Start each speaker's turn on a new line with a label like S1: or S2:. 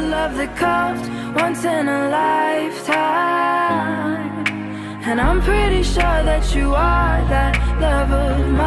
S1: love that comes once in a lifetime. And I'm pretty sure that you are that love of mine.